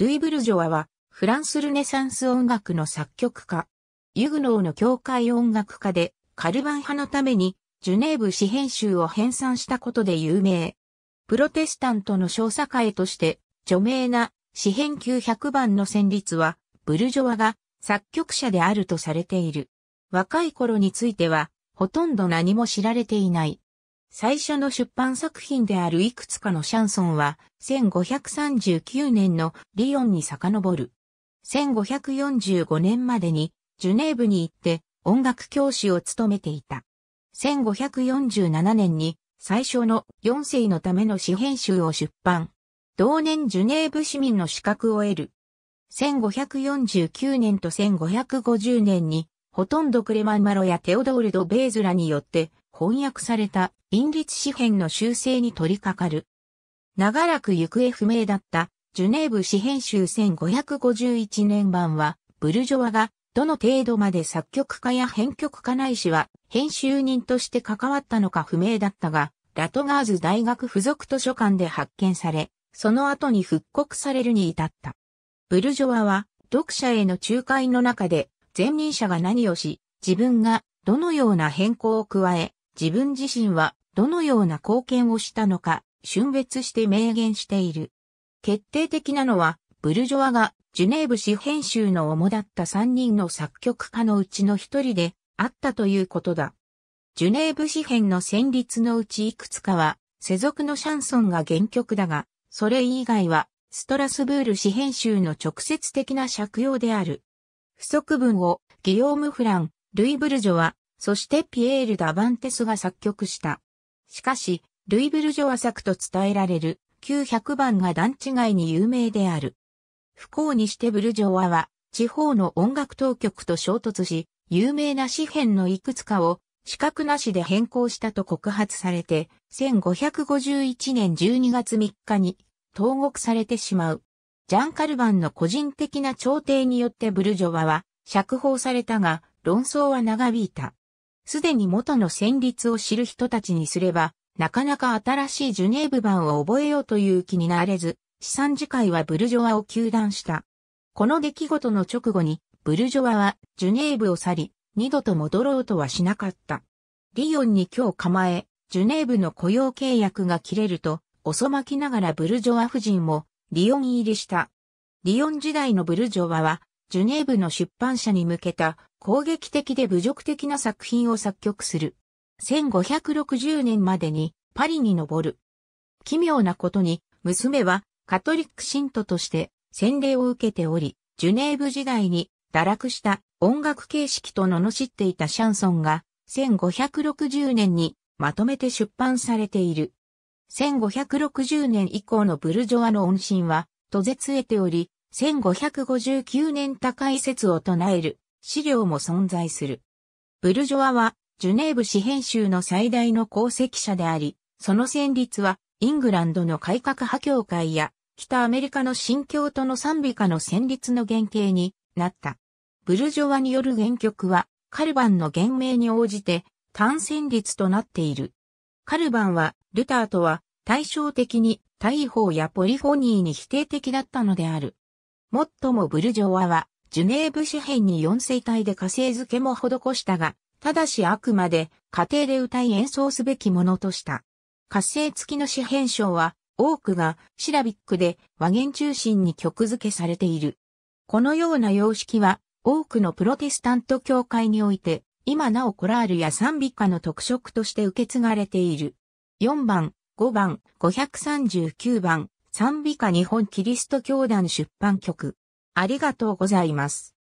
ルイ・ブルジョワは、フランスルネサンス音楽の作曲家。ユグノーの教会音楽家で、カルバン派のために、ジュネーブ詩編集を編纂したことで有名。プロテスタントの小作会として、著名な詩編900番の旋律は、ブルジョワが作曲者であるとされている。若い頃については、ほとんど何も知られていない。最初の出版作品であるいくつかのシャンソンは、1539年のリヨンに遡る。1545年までに、ジュネーブに行って音楽教師を務めていた。1547年に最初の4世のための詩編集を出版。同年ジュネーブ市民の資格を得る。1549年と1550年に、ほとんどクレマンマロやテオドールド・ベーズラによって翻訳された隠律詩編の修正に取り掛かる。長らく行方不明だったジュネーブ詩編集1551年版は、ブルジョワがどの程度まで作曲家や編曲家ないしは編集人として関わったのか不明だったが、ラトガーズ大学附属図書館で発見され、その後に復刻されるに至った。ブルジョワは、読者への仲介の中で、前任者が何をし、自分がどのような変更を加え、自分自身はどのような貢献をしたのか、瞬別して明言している。決定的なのは、ブルジョワがジュネーブ詩編集の主だった3人の作曲家のうちの一人であったということだ。ジュネーブ詩編の旋律のうちいくつかは、世俗のシャンソンが原曲だが、それ以外はストラスブール詩編集の直接的な借用である。不足文をギヨーム・フラン、ルイ・ブルジョワ、そしてピエール・ダバンテスが作曲した。しかし、ルイ・ブルジョワ作と伝えられる900番が段違いに有名である。不幸にしてブルジョワは地方の音楽当局と衝突し、有名な詩編のいくつかを資格なしで変更したと告発されて、1551年12月3日に投獄されてしまう。ジャン・カルバンの個人的な調停によってブルジョワは釈放されたが、論争は長引いた。すでに元の旋律を知る人たちにすれば、なかなか新しいジュネーブ版を覚えようという気になれず、資産次会はブルジョワを休断した。この出来事の直後に、ブルジョワはジュネーブを去り、二度と戻ろうとはしなかった。リヨンに今日構え、ジュネーブの雇用契約が切れると、遅まきながらブルジョワ夫人もリヨン入りした。リヨン時代のブルジョワは、ジュネーブの出版社に向けた攻撃的で侮辱的な作品を作曲する。1560年までにパリに登る。奇妙なことに、娘はカトリック信徒として洗礼を受けており、ジュネーブ時代に堕落した音楽形式と罵っていたシャンソンが1560年にまとめて出版されている。1560年以降のブルジョワの音信は、途絶えており、1559年高い説を唱える資料も存在する。ブルジョワは、ジュネーブ詩編集の最大の功績者であり、その旋律は、イングランドの改革派協会や、北アメリカの新教徒の賛美歌の旋律の原型になった。ブルジョワによる原曲は、カルバンの原名に応じて単旋律となっている。カルバンはルターとは対照的に大法やポリフォニーに否定的だったのである。もっともブルジョワはジュネーブ詩編に4世帯で火星付けも施したが、ただしあくまで家庭で歌い演奏すべきものとした。活性付きの詩編章は多くがシラビックで和言中心に曲付けされている。このような様式は多くのプロテスタント教会において今なおコラールや賛美歌の特色として受け継がれている。4番、5番、539番、賛美歌日本キリスト教団出版局。ありがとうございます。